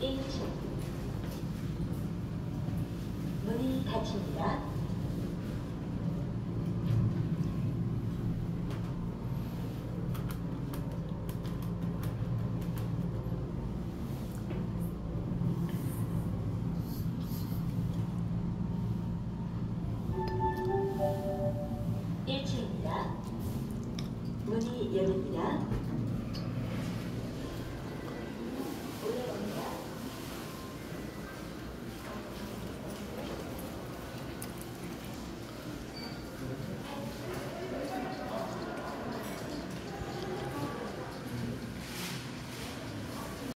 1층 문이 닫힙니다. 일층입니다 문이 열립니다.